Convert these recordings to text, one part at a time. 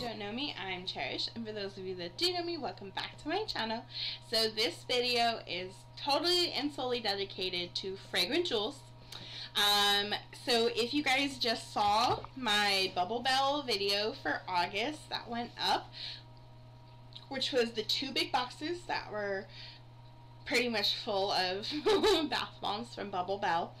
don't know me, I'm Cherish, and for those of you that do know me, welcome back to my channel. So this video is totally and solely dedicated to Fragrant Jewels. Um, so if you guys just saw my Bubble Belle video for August, that went up, which was the two big boxes that were pretty much full of bath bombs from Bubble Belle.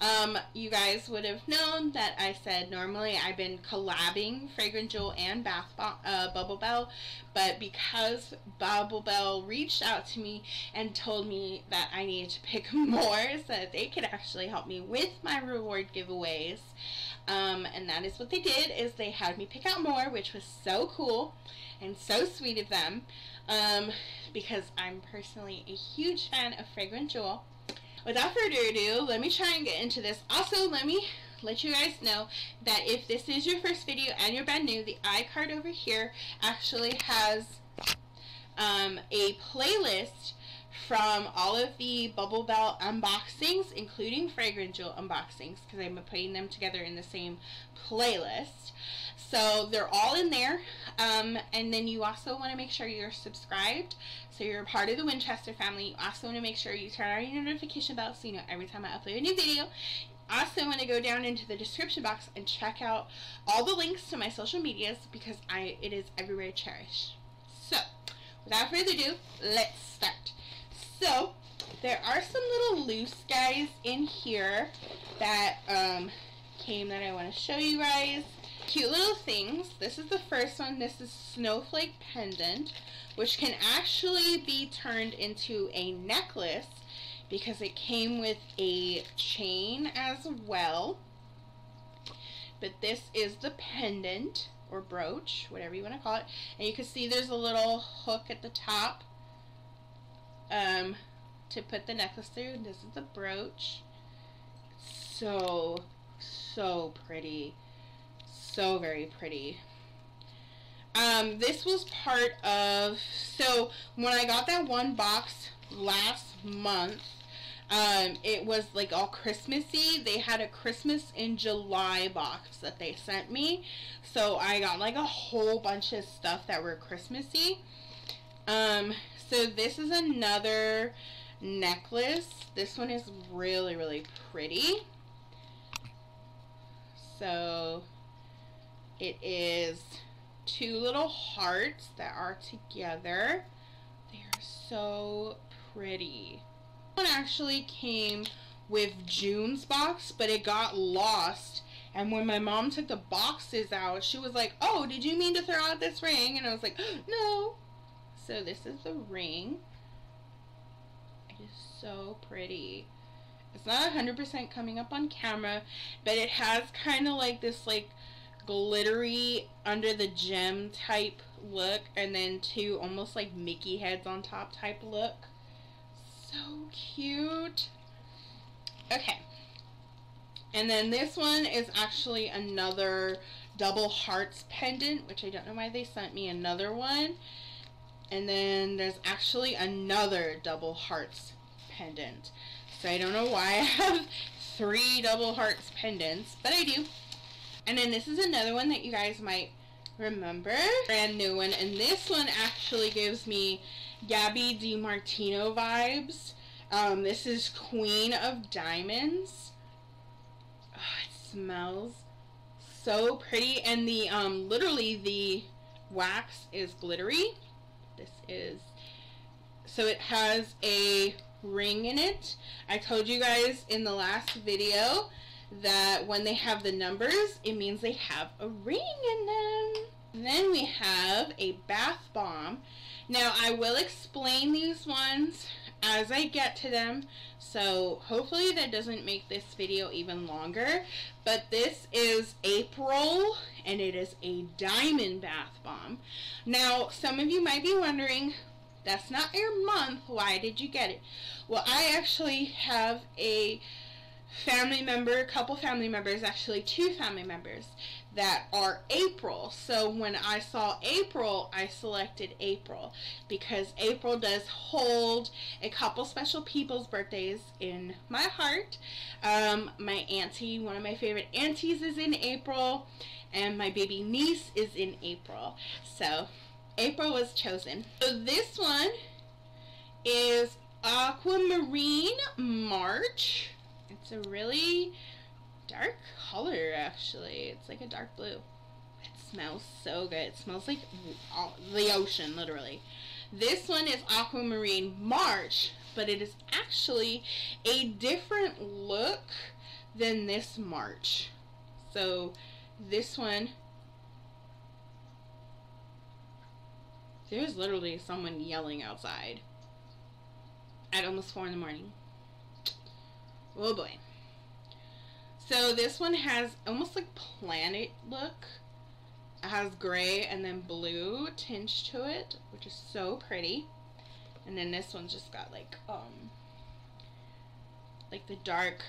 Um, you guys would have known that I said normally I've been collabing Fragrant Jewel and Bath uh, Bubble Belle, but because Bubble Belle reached out to me and told me that I needed to pick more so that they could actually help me with my reward giveaways, um, and that is what they did, is they had me pick out more, which was so cool and so sweet of them, um, because I'm personally a huge fan of Fragrant Jewel without further ado, let me try and get into this. Also, let me let you guys know that if this is your first video and you're brand new, the iCard over here actually has um, a playlist from all of the Bubble Belle unboxings, including Fragrant Jewel unboxings, because I'm putting them together in the same playlist. So they're all in there. Um, and then you also want to make sure you're subscribed. So you're a part of the Winchester family. You also want to make sure you turn on your notification bell so you know every time I upload a new video. Also want to go down into the description box and check out all the links to my social medias because I it is everywhere cherished. So, without further ado, let's start. So, there are some little loose guys in here that um, came that I want to show you guys cute little things. This is the first one. This is Snowflake Pendant, which can actually be turned into a necklace because it came with a chain as well. But this is the pendant or brooch, whatever you want to call it. And you can see there's a little hook at the top um, to put the necklace through. This is the brooch. So, so pretty so very pretty. Um, this was part of, so when I got that one box last month, um, it was like all Christmassy. They had a Christmas in July box that they sent me. So I got like a whole bunch of stuff that were Christmassy. Um, so this is another necklace. This one is really, really pretty. So it is two little hearts that are together. They are so pretty. One actually came with June's box, but it got lost. And when my mom took the boxes out, she was like, oh, did you mean to throw out this ring? And I was like, no. So this is the ring. It is so pretty. It's not 100% coming up on camera, but it has kind of like this like glittery under the gem type look and then two almost like Mickey heads on top type look. So cute. Okay. And then this one is actually another double hearts pendant, which I don't know why they sent me another one. And then there's actually another double hearts pendant. So I don't know why I have three double hearts pendants, but I do. And then this is another one that you guys might remember. Brand new one. And this one actually gives me Gabi DeMartino vibes. Um, this is Queen of Diamonds. Oh, it smells so pretty. And the, um, literally the wax is glittery. This is, so it has a ring in it. I told you guys in the last video that when they have the numbers, it means they have a ring in them. And then we have a bath bomb. Now I will explain these ones as I get to them. So hopefully that doesn't make this video even longer. But this is April and it is a diamond bath bomb. Now some of you might be wondering, that's not your month, why did you get it? Well I actually have a family member, a couple family members, actually two family members that are April. So when I saw April, I selected April because April does hold a couple special people's birthdays in my heart. Um, my auntie, one of my favorite aunties is in April. and my baby niece is in April. So April was chosen. So this one is Aquamarine March. It's a really dark color actually. It's like a dark blue. It smells so good. It smells like the ocean literally. This one is Aquamarine March, but it is actually a different look than this March. So this one there's literally someone yelling outside at almost 4 in the morning. Oh boy. So this one has almost like planet look. It has gray and then blue tinge to it, which is so pretty. And then this one's just got like um like the dark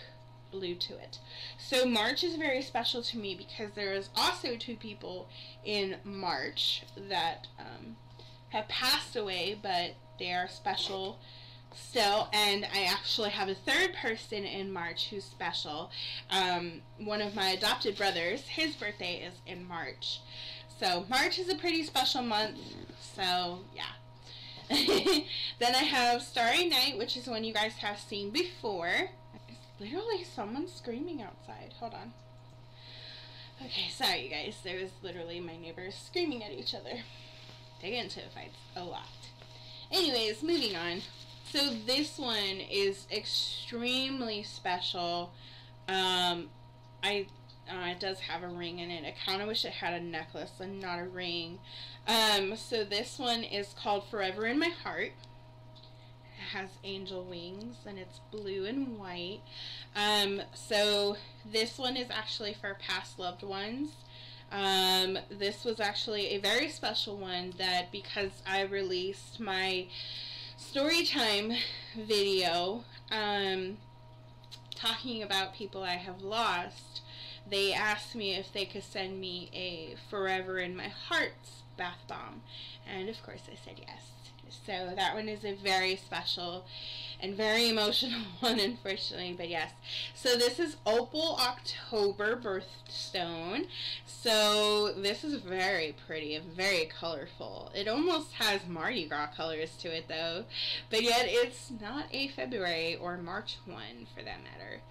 blue to it. So March is very special to me because there is also two people in March that um, have passed away, but they are special still. And I actually have a third person in March who's special. Um, one of my adopted brothers, his birthday is in March. So March is a pretty special month. So yeah. then I have Starry Night, which is one you guys have seen before. It's literally someone screaming outside. Hold on. Okay, sorry you guys. There was literally my neighbors screaming at each other. Get into fights a lot. Anyways, moving on. So this one is extremely special. Um, I uh, it does have a ring in it. I kind of wish it had a necklace and not a ring. Um, so this one is called Forever in My Heart. It has angel wings and it's blue and white. Um, so this one is actually for past loved ones. Um, this was actually a very special one that because I released my story time video um, talking about people I have lost, they asked me if they could send me a Forever in My Heart's bath bomb. And of course I said yes. So that one is a very special and very emotional one, unfortunately, but yes. So this is Opal October Birthstone. So this is very pretty and very colorful. It almost has Mardi Gras colors to it, though, but yet it's not a February or March one, for that matter.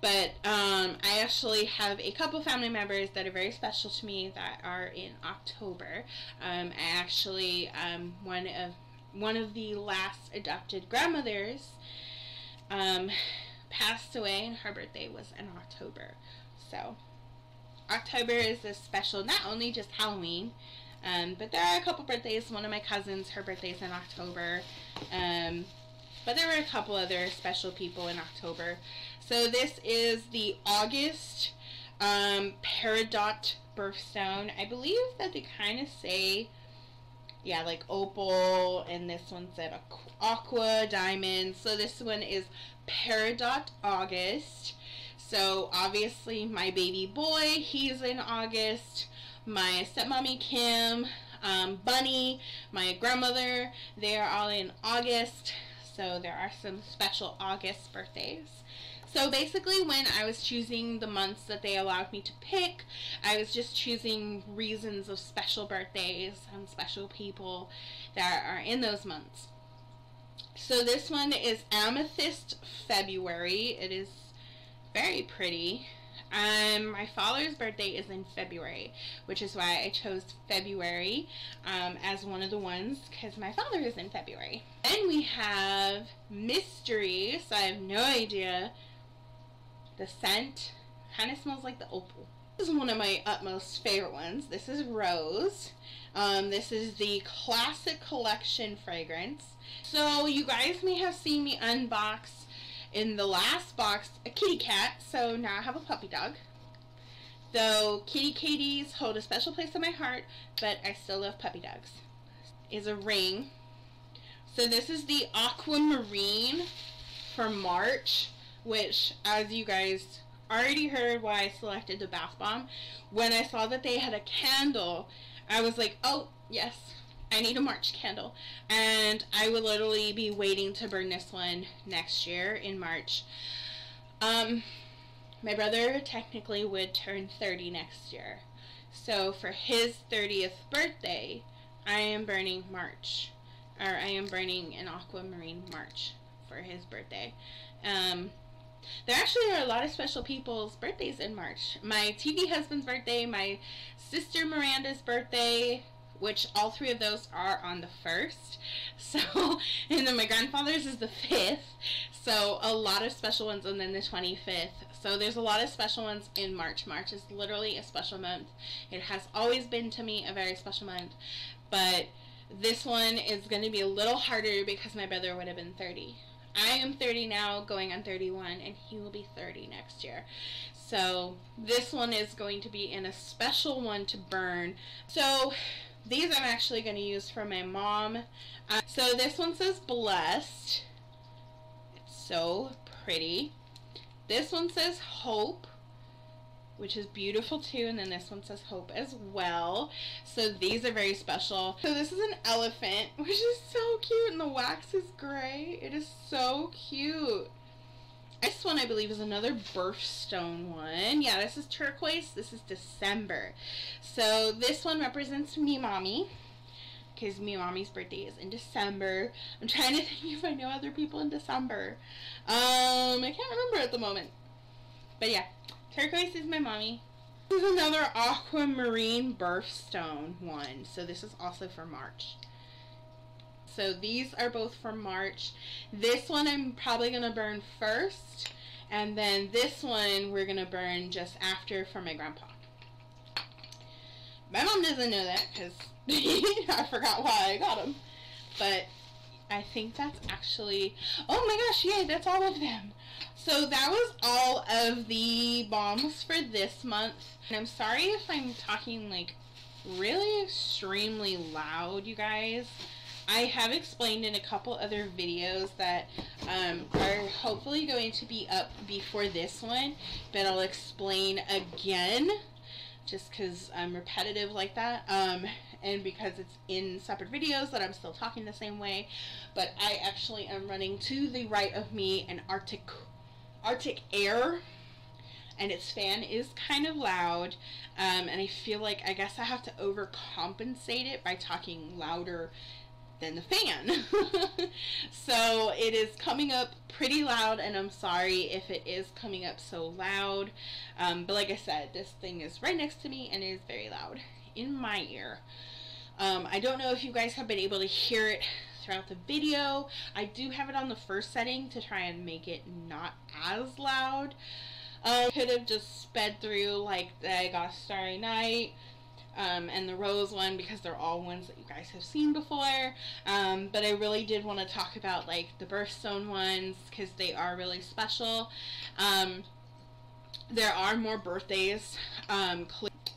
But um, I actually have a couple family members that are very special to me that are in October. Um, I actually, um, one of one of the last adopted grandmothers um, passed away, and her birthday was in October. So October is a special, not only just Halloween, um, but there are a couple birthdays. One of my cousins, her birthday's in October. Um, but there were a couple other special people in October. So this is the August um, Peridot birthstone. I believe that they kind of say, yeah, like opal, and this one said aqua diamond. So this one is Peridot August. So obviously my baby boy, he's in August. My stepmommy Kim, um, Bunny, my grandmother, they are all in August. So there are some special August birthdays. So basically when I was choosing the months that they allowed me to pick, I was just choosing reasons of special birthdays and special people that are in those months. So this one is Amethyst February. It is very pretty. Um, my father's birthday is in February, which is why I chose February um, as one of the ones because my father is in February. Then we have Mystery, so I have no idea. The scent kind of smells like the opal. This is one of my utmost favorite ones. This is Rose. Um, this is the Classic Collection fragrance. So you guys may have seen me unbox in the last box a kitty cat, so now I have a puppy dog. Though kitty Katies hold a special place in my heart, but I still love puppy dogs. Is a ring. So this is the aquamarine for March, which as you guys already heard why I selected the bath bomb. When I saw that they had a candle, I was like, oh, yes, I need a March candle. And I will literally be waiting to burn this one next year in March. Um, my brother technically would turn 30 next year. So for his 30th birthday, I am burning March. Or I am burning an aquamarine March for his birthday. Um, there actually are a lot of special people's birthdays in March. My TV husband's birthday, my sister Miranda's birthday, which all three of those are on the first. So, and then my grandfather's is the fifth. So, a lot of special ones, and then the 25th. So, there's a lot of special ones in March. March is literally a special month. It has always been to me a very special month. But this one is going to be a little harder because my brother would have been 30. I am 30 now, going on 31, and he will be 30 next year. So this one is going to be in a special one to burn. So these I'm actually going to use for my mom. Uh, so this one says blessed. It's so pretty. This one says hope which is beautiful too. And then this one says hope as well. So these are very special. So this is an elephant, which is so cute. And the wax is gray. It is so cute. This one, I believe, is another birthstone one. Yeah, this is turquoise. This is December. So this one represents me, mommy. Because me mommy's birthday is in December. I'm trying to think if I know other people in December. Um, I can't remember at the moment. But yeah, Turquoise is my mommy. This is another aquamarine birthstone one. So this is also for March. So these are both for March. This one I'm probably going to burn first. And then this one we're going to burn just after for my grandpa. My mom doesn't know that because I forgot why I got them. But I think that's actually... Oh my gosh, yay, that's all of them. So that was all of the bombs for this month. And I'm sorry if I'm talking like really extremely loud, you guys. I have explained in a couple other videos that um, are hopefully going to be up before this one, but I'll explain again just because I'm repetitive like that. Um, and because it's in separate videos that I'm still talking the same way. But I actually am running to the right of me an Arctic Arctic Air and its fan is kind of loud um, and I feel like I guess I have to overcompensate it by talking louder than the fan. so it is coming up pretty loud and I'm sorry if it is coming up so loud. Um, but like I said, this thing is right next to me and it is very loud in my ear. Um, I don't know if you guys have been able to hear it throughout the video. I do have it on the first setting to try and make it not as loud. Um, could have just sped through like I Got Starry Night um, and the Rose one because they're all ones that you guys have seen before. Um, but I really did want to talk about like the birthstone ones because they are really special. Um, there are more birthdays. Um,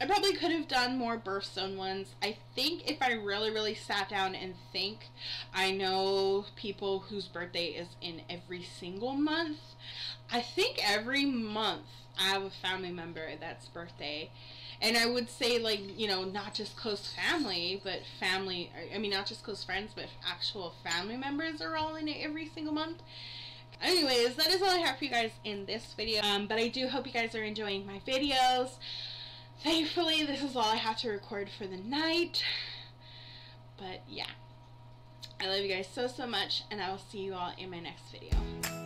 I probably could have done more birthstone ones. I think if I really, really sat down and think, I know people whose birthday is in every single month. I think every month I have a family member that's birthday. And I would say, like, you know, not just close family, but family, I mean, not just close friends, but actual family members are all in it every single month. Anyways, that is all I have for you guys in this video. Um, but I do hope you guys are enjoying my videos. Thankfully, this is all I have to record for the night. But yeah. I love you guys so, so much, and I will see you all in my next video.